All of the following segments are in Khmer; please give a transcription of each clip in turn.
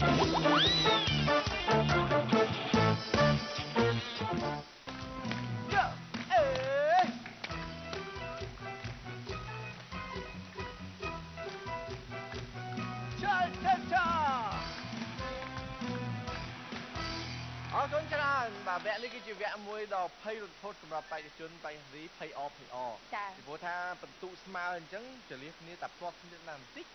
យ៉ាអេចាចាចាអរគុណច្រើនបាទវគ្គនេះគឺជាវគ្គមួយដ៏ភ័យរន្ធត់សម្រាប់បេក្ខជនបេក្ខនារីភ័យអភ័យអចាពីព្រោះថាបន្ទុកស្មើអញ្ចឹងចលះគ្នាតែផ្ទាត់គ្នាណាបន្តិច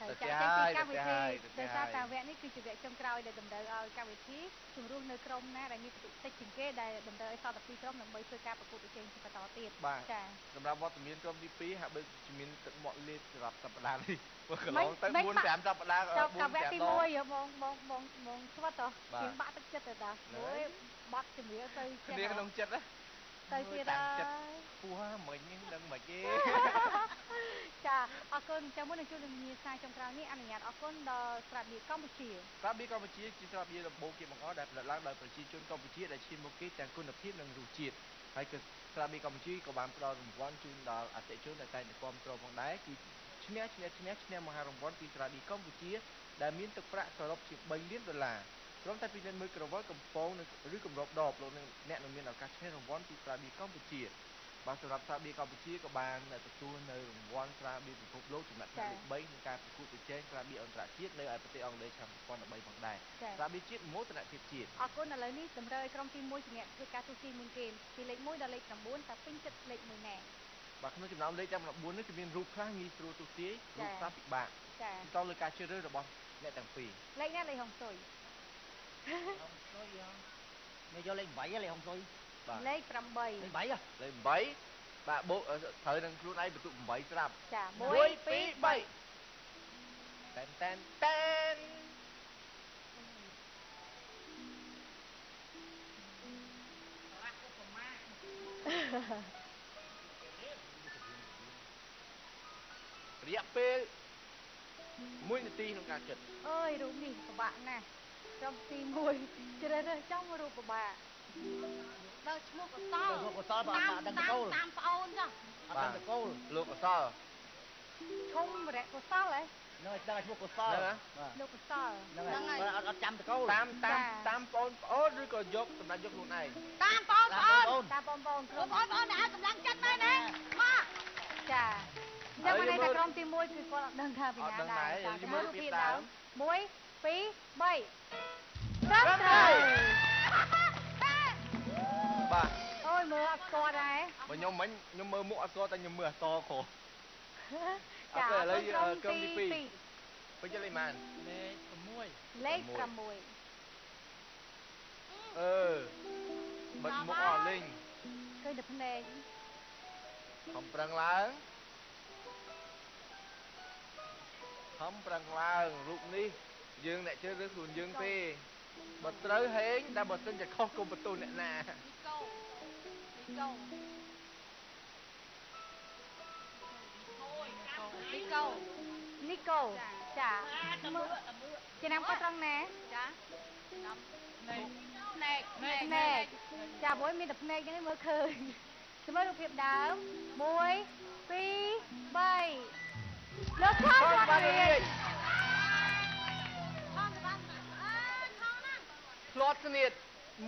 ហើយទៅចាផ្ទះចេញពីកម្មវិធីទៅផ្ទះដោយសារហើយតែវគ្គនេះគឺជាវគ្គចុងក្រោយដែលតម្រូវឲ្យកម្មវិធីជំរុះនៅក្រុមណាដែលមានបន្ទុកតិចជាងគេដែលតម្រូវឲ្យសតពីក្រុមដើម្បីធ្វើការប្រកួតប្រជែងជាបន្តទៀតបាទចាសម្រាប់វត្តមានក្រុមទី2ហាក់បីជាមានទឹកមាត់លេបសម្រាប់សប្តាហ៍នេះព្រោះកន្លមិនងទៅមិន4បាក់5សប្តាហ៍ចុះ4កាវគ្គទី5ដង1បងបងបងបងស្វាត់តោះបាទជាងបាក់ទឹកចិត្តទៅតាហ្នឹងមួយបាត់ជំរាបទៅចេះគ្នាក្នុងចិត្តណា ទៅទៀតតាហើំងចិត្តយពោះមិញនេះដឹងមិនទេចាអរគុណចាំមុននឹងជួបនឹងមានសារចុងក្រោយនេះអនុញ្ញាតអរគុណដល់ស្រាបៀរកម្ពុជាស្រាបៀរកម្ពុជាជាស្រាបៀរដំបូងគេបង្អស់ដែលផលិតឡើងដោយប្រជាជនកម្ពុជាដែលឈានមុខគេទាំងគុណភាពនិងរសជាតិហើយគឺស្រាបៀរកម្ពុជាក៏បានផ្ដល់រង្វាន់ជូនដល់អតិថិជនដែលតែងតែគាំទ្រផងដែរគឺឈ្នះឈ្នះឈ្នះឈ្នះមហារង្វាន់ពីស្រាបៀរកម្ពុជាដែលមានទឹកប្រាក់សរុបជា3លានដុល្លារ ព្រមទាំងពីអ្នកមើលក្រវិលកំពងនិងឬគម្របដបលោកនឹងអ្នកនឹងមានឱកាសឈ្នះរង្វាន់ពីស្រាបៀរកម្ពុជាបាទសម្រាប់ស្រាបៀរកម្ពុជាក៏បានទទួលនៅរង្វាន់ស្រាបៀរពិភពលោកចំណាត់ថ្នាក់លេខ3ក្នុងការប្រកួតប្រជែងស្រាបៀរអន្តរជាតិនៅឯប្រទេសអង់គ្លេសឆ្នាំ2013ផងដែរចាស្រាបៀរជាតិមោទនភាពជាតិអរគុណឥឡូវនេះតម្រូវឲ្យក្រុមទី1ជំនាញធ្វើការទូទីមុនគេពីលេខ1ដល់លេខ9តែពេញចិត្តលេខ1ណែបាទក្នុងចំណោមលេខទាំង9នេះគឺមានរូបខ្លះងាយស្រួលទូទាយចា៎រូបខ្លះពិបាកចាទីតលើការជ្រើសរើសរបស់អ្នកទាំងពីរលេខណាលេខហុងស៊ុយហុងស៊ុយ នេះយកលេខ8លេខហុងស៊ុយបាទលេខ8លេខ8ហ៎លេខ8បាទបូកអឺត្រូវនឹងខ្លួនឯងបន្ទុក8ស្រាប់ចា1 1 2 2 3តែនតែនតែនរយៈពេល1នាទីក្នុងការគិតអើយរូបនេះពិបាកណាស់ ក្រុមទី1ជ្រើសរើសចំរូបពិបាកបើឈ្មោះកសលដល់សុខកសលបើអត់ដឹងតកូលតាមប្អូនចាអត់ដឹងតកូលលោកអសលឈុំវរៈកុសលហ៎នឹងឲ្យដឹងឲ្យឈ្មោះកសលហ្នឹងហ៎បាទលោកកុសលហ្នឹងហើយបើអត់អត់ចាំតកូលតាមតាមចាតាមបងប្អូនឬក៏យកសម្រាប់យកខ្លួនឯងតាមបងប្អូនអូនតាមបងប្អូនបងប្អូនបងប្អូនដែលកម្លាំងចិត្តមែនទេមកចាអញ្ចឹងមកតែក្រុមទី1គឺគាត់អត់ដឹងថាពីអត់ណាដឹងដែរដែរចាយើងមើមើលលរូបពីភាពដើដើមម1 2 3ត្រឹមត្រូវបាទអូយមើលអត់ស្គាល់ដែរបើខ្ញុំមិញខ្ញុំមើលមុខអត់ស្គាល់តែខ្ញុំមើលអក្សរខុសចាអូខេឥឡូវយើងក្រុមក្រុមទីទីពីរពេញចិត្តលេខម៉ានលេខ6លេខ6 6អឺបិទមុខអស់លេងឃើញតែភ្នែកខំប្រឹងឡើងខំប្រឹងឡើងរូបនេះ យើងអ្នកជឿឬខ្លួនយើងទេបើត្រូវហេងតែបើសិនជាខុសគុំបន្ទោសអ្នកណានេះកោនេះកោនេះកោនីកូចាមើលជាណាំគាត់ត្រង់ណាចាតាមណែកណែកណែកភ្នែកចាមួយមានតែភ្នែកហ្នឹងឯងមើលឃើញចាំមើលរូបភាពដើម1 2 3លោកខំខំគាត់បានរៀរៀ ឆ្លត់ស្នៀត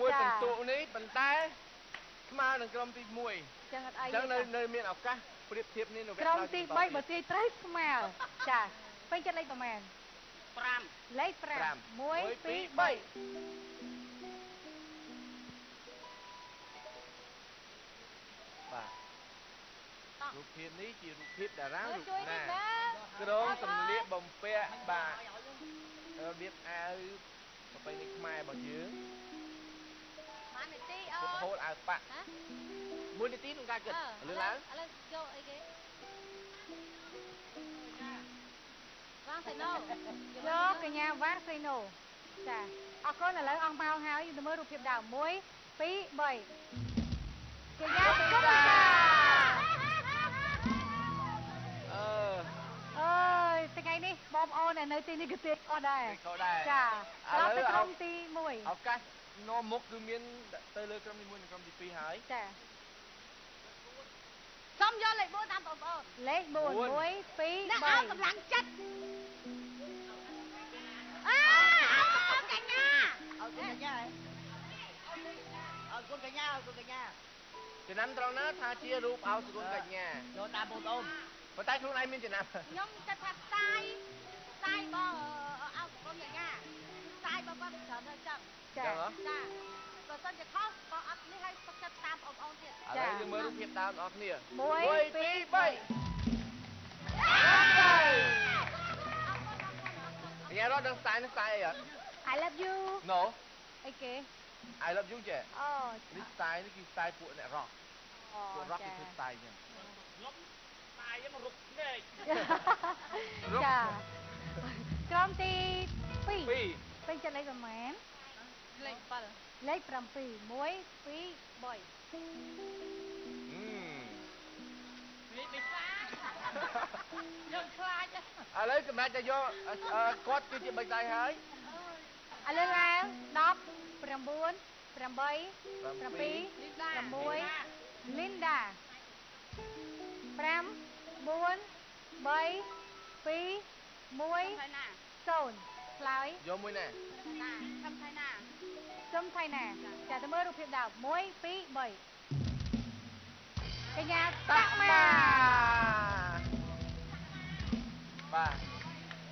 មួយបន្ទុកនេះប៉ុន្តែស្មើនឹងក្រុមទី1ចឹងអត់អីអញ្ចឹងនៅនៅមានឱកាសប្រៀបធៀបនេះនៅវគ្គក្រុមក្រោយទីបន្ត3បើទាយត្រូវស្មើចាពេញចិត្តលេខប្រហែល5លេខ5 1 2 3បាទរូបភាពនេះជារូបភាពតារាមើលរូបជួយនេះណាណាក្រុមសម្លៀកបំពាក់បាទរបៀបអាវ ប្រពៃណីខ្មែររបស់យើងបាននាទីហូអូតហូតអាវប៉ាក់ហ៎មួយនាទីក្នុងការគិតអឺលឺឡើងឥឡូវយកអីគេវ៉ាងសៃណូយកកញ្ញាវ៉ាងសីណូចាអរគុណឥឡូវអស់មកហើយទៅមើលរូបភាពដើម1 2 3កញ្ញាសុខសាអឺ អ្នកនៅទីនេះគឺពេកអត់ដែរពេកដែរចាដល់ទៅក្រុមទី1ឱកាសនាំមុខគឺមានទៅលើក្រុមទី1និងក្រុមទី2ហើយចាសុំយកលេខ4តាមបងប្អូនលេខ4 1 2 3អ្នកឲ្យកម្លាំងចិត្តអើឲ្យកញ្ញាឲ្យកញ្ញាឲ្យកូនកញ្ញាឲ្យកូនកញ្ញាចំណាំត្រង់ណាថាជារូបឲ្យសគុណកញ្ញាយកតាមបងប្អូនប៉ុន្តែខ្លួនឯងមានចំណាំខ្ញុំចិត្តថាស្ដាយ ស្ទាយបងអោសគុណកញ្ញាស្ទាយបងគាត់ច្រើនទៅចឹងចាចឹងហ៎ចាបើសិនជាខុសក៏អត់នេះឲ្យទុកចិត្តតាមបងប្អូនទៀតឥឡូវយើងមើលរូបភាពដើមបងប្អូនគ្នាមួយ1ពីរ2 3ញ៉ារត់ដឹងស្ទាយនឹងស្ទាយអីអត់ I love you No អីគេ I love you ចេះអូនេះស្ទាយនេះគឺស្ទាយពួកអ្នករ៉ក់ពួករ៉ក់គេធ្វើស្ទាយចឹងខ្ញុំតាយមករុកភ្នែកចា ក្រុមទី2 2ពេញចិត្តលេខប្រមាណលេខ7លេខ7 1 2 3អឺនេះបិសាខ្ញុំខ្លាចឥឡូវសម្រាប់តែយកអឺគាត់គឺជាបិចដៃហើយឥឡូវឡើង10 9 8 7លីសា6 Linda 5 4 3 2 1ថៃណា0ឆ្លើយយកមួយណែណាខំថៃណាសុំថៃណាចាទៅមើលរូបភាពដើម1 2 3កញ្ញាតាក់ម៉ាបាទ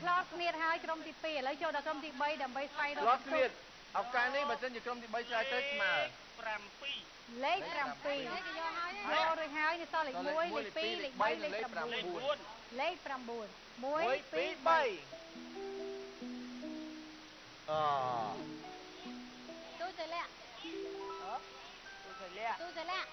ឆ្លោតគ្នាហើយក្រុមទី2ឥឡូវចូលដល់ក្រុមទី3ដើម្បីស្វែងរកលាត់គ្នាឱកាសនេះបើសិនជាក្រុមទី3ឆ្លើយទៅស្មើ7លេខលេខ7គេយកហើយយករួចហើយនេះសល់លេខ1លេខ2លេខ3លេខលេខ9 4លេខ9 1 2 3 1 2 3ចាអទូចទៅលាក់ទូទៅលាក់ទូចទៅលាក់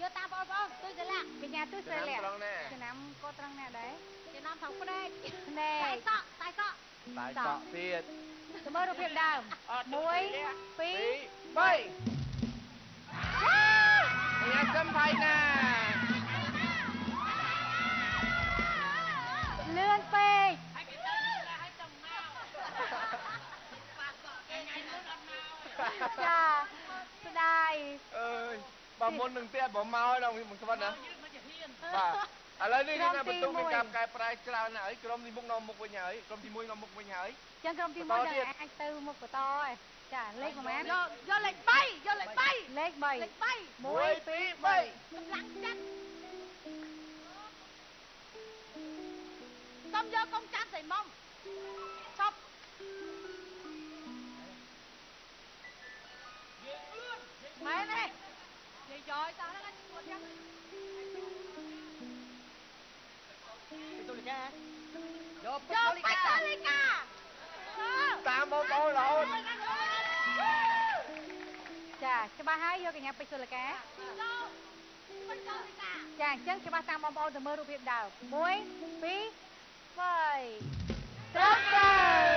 យកតាមបងប្អូនទូចទៅលាក់កញ្ញាទូចំស្រីណាំលាក់ត្រង់ណែចំណាំក៏ត្រង់ណាដែរចំណាំថងភ្នែកភ្នែតែកសក់តែសក់តែតក់ទៀតទៅមើលរូបភាពដើមអត់1 2ទូទៅលាក់2 3ញ៉ាំសំថៃណា លឿនពេកឲ្យគេទៅឲ្យចំមកប៉ាសក់គេថ្ងៃមុនអត់មកចាស្ដាយអើយបើមុននឹងទៀតបើមកដល់មិនស្វិតណាយើងមិនជាហ៊ានបាទឥឡូវនេះក្រុគឺមថាទីបន្ទុកមានមួយការកែប្រែច្រើនណាស់ហើយក្រុមទីមុខនាំមុខវិញហើយក្រុមទី1នាំមុខវិញហើយចឹងក្រុមទីបន្ត1ទៀតដល់អាចទៅមុខបន្តហើយចាលេខប្រហែលយកយកលេខ3យកលេខ3លេខលេខ3 3 1 2 3កម្លាំងចិត្ត សុំយកកុំចាំស្រីមុំឈប់មែនទេនិយាយតោះហ្នឹងឈួតចឹងទូលីកាយកយកទូលីបាច់កាតលីកាអឺតាមបងប្អូនរហូតចាច្បាស់ហើយយកកញ្ញាពេជ្រសុលកាយកបាច់តលីកាចាអញ្ចឹងច្បាស់តាមបងប្អូនទៅមើលរូបភាពដើម1 2 3ត្រឹមត្រូវ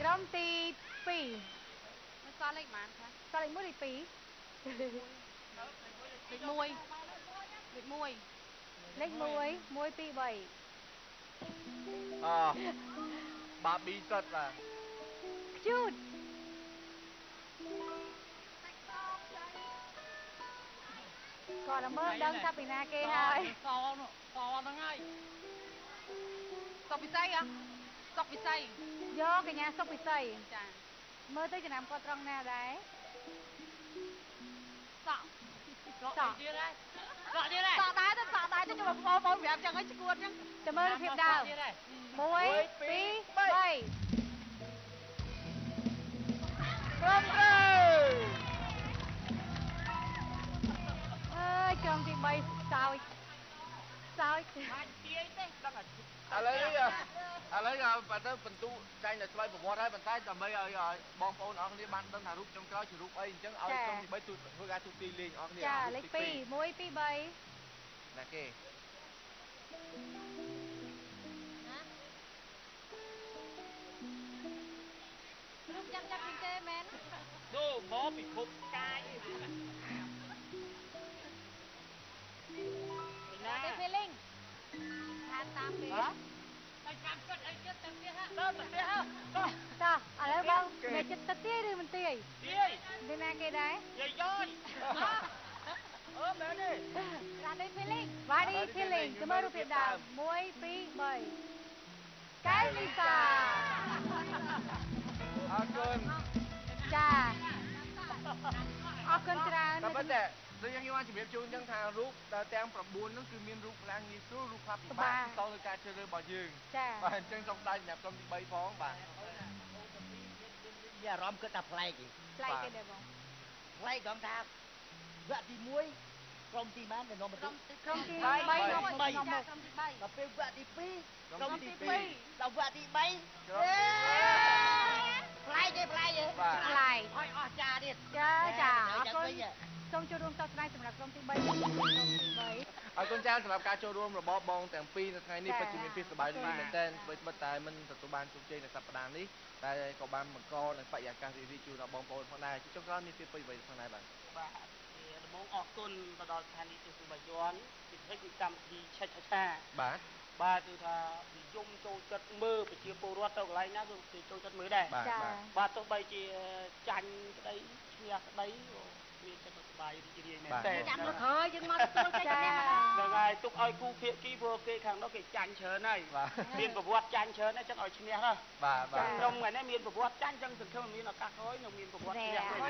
ក្រុមទី2មិនសល់លេខប៉ុន្មានខ្លះសល់លេខ1លេខ2លេខ1លេខ1លេខ1 1 2 3អបាប៊ីសុតបាទខ្ជូត គាត់តែមើលដឹងថាពីណាគេហើយសនោះសហ្នឹងហើយសុកពិសីហ៎សុកពិសីយកកញ្ញាសុកពិសីចាមើលទៅចំណាំគាត់ត្រង់ណាដែរសក់សក់ទៀតហើយសក់ទៀតហើយសក់ដែរទៅសក់ដែរទៅជួយបងប្អូនប្រាប់ចឹងឲ្យឈួតចឹងទៅមើលរូបភាពដើមទៀតហើយ1 2 3ត្រឹមត្រូវ យក្រុមទី3សោចសោចអាចទាយទេដឹងតែឥឡូវនេះឥឡូវក៏បើទៅបន្ទូចាញ់តែឆ្លើយប្រវត្តិហើយប៉ុន្តែដើម្បីឲ្យឲ្យបងប្អូនអរគ្នាបានដឹងថារូបចុងក្រោយជារូបអីអញ្ចឹងឲ្យក្រុមទី3ទូធ្វើការទូទីលេងអរគ្នាចារូបលេខទី2 1 2 3ណាគេរូបចាំចាំជាងគេមែនដូមកពិភពកាយ ទៅទៀតហ่ะដល់ទៅទៀតហ៎ចាឥឡូវបងអ្នកចិត្តទឹកទាយឬមិនទាយទាយពីណាគេដែរយាយយ៉យអឺមែនទេថាទេ feeling វ៉ាឌី feeling ទៅមើលរូបភាពដើម1 2 3កែលីសាអរគុណចាអរគុណច្រើនតែប៉ុន្តែ ដូចយ៉ាងខ្ញុំបានជម្រាបជូនអញ្ចឹងថារូបដែលទាំង9ហ្នឹងគឺមានរូបឡើងងាយស្រួលរូបខ្លះពិបាកតទៅការជ្រើសរើសរបស់យើងចាបាទអញ្ចឹងសូមស្ដាយសម្រាប់ក្រុមទី3ផងបាទមានអារម្មណ៍គិតថាប្លែកឯងប្លែកទេដែរបងប្លែកត្រង់ថាវគ្គទី1ក្រុមទីម៉ានទៅនាំមកក្រុមទីក្រុមទី3 3នាំមកបីនាំមកក្រុមទី3ដល់ពេលវគ្គទី2ក្រុមទីក្រុមទី2ដល់វគ្គទី3ក្រុមទីប្លែកទេប្លែកទេបាទប្លែកឲ្យអស់ចាទៀតចាចាអរគុណវិញ សូមចូលរួមសោកស្ដាយសម្រាប់ក្រុមទី3និងក្រុមទី3អរគុណច្រើនសម្រាប់ការចូលរួមរបស់បងទាំងពីរនៅថ្ងៃនេះចា៎ពិតជាមានភាពសប្បាយរីករាយមែនទែនធ្វើបិទតែមិនទទួលបានជោគជ័យនៅសប្តាហ៍នេះតែក៏បានបង្កនៅបរិយាកាសរីករាយជូនដល់បងប្អូនផងដែរជាចុងក្រោយមានភាពពេញអ្វីផងដែរបាទបាទជាដំបូងអរគុណទៅដល់ស្ថានីយ៍ទេសបាយ័នពិសេសគឺកម្មវិធីឆិតឆាឆាបាទបាទគឺថានិយមចូលចិត្តមើលប្រជាពលរដ្ឋទៅកន្លែងណាគឺគេចូលចិត្តមើលដែរបាទចាបាទបាទទោះបីជាចាញ់ក្តីឈ្នះក្តីក៏មានចិត្តស ប្បាយរីករាយមែនតើចាំមកហើយយើងមកទទួលកិច្ចឈ្នះម្ដងហ្នឹងហើយទុកឲ្យគូភាគីព្រោះគេខាងនោះគេចាញ់ច្រើនហើយបាទមានប្រវត្តិចាញ់ច្រើនហើយចឹងឲ្យឈ្នះណាបាទបាទខ្ញុំថ្ងៃនេះមានប្រវត្តិចាញ់ចឹងសង្ឃឹមមានឱកាសក្រោយនឹងមានប្រវត្តិឈ្នះវិញ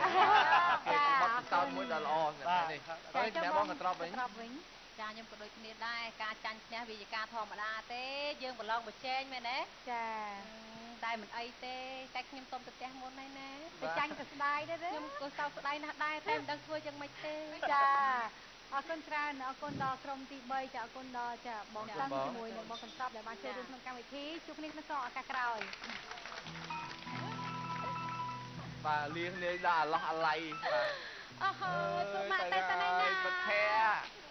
គេបទពិសោធន៍មួយដ៏ល្អសម្រាប់នេះហើយជំនះបងក៏ត្រប់វិញត្រប់វិញចាខ្ញុំក៏ដូចគ្នាដែរការចាញ់ឈ្នះវាជាការធម្មតាទេយើងប្រឡងប្រជែងមែនទេចា តែមិនអីទេតែខ្ញុំសុំទៅផ្ទះមុនហើយណាទៅចាញ់ទៅស្ដាយដែរទេខ្ញុំក៏សោកស្ដាយណាស់ដែរតែមិនដឹងធ្វើយ៉ាងម៉េចទេចាអរគុណច្រើនអរគុណដល់ក្រុមទី3ចាអរគុណដល់ចាបងតឹងជាមួយនឹងបងកន្សប់ដែលបានចូលរួមក្នុងកម្មវិធីជួបគ្នាក្នុងឱកាសក្រោយបាទលៀងនេះដល់អាឡោះអាឡៃបាទអូហូសុខមកតែទៅណាហើយប្រធា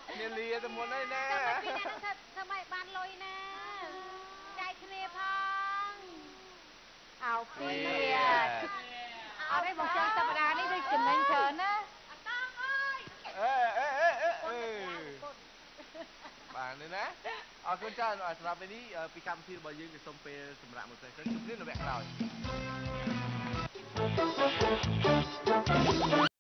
គ្នាលាទៅមុនហើយណាតែពីនេះថាធ្វើម៉េចបានលុយណាចែកគ្នាផង អោពីទៀតអត់ទេបងចង់សប្តាហ៍នេះដូចចំណេញច្រើនណាអតងអើយអេអេអេអេអេបាទនេះណាអរគុណច្រើនសម្រាប់ពេលនេះពីកម្មវិធីរបស់យើងគឺសូមពេលសម្រាប់មួយសិនជួបគ្នានៅវគ្គក្រោយ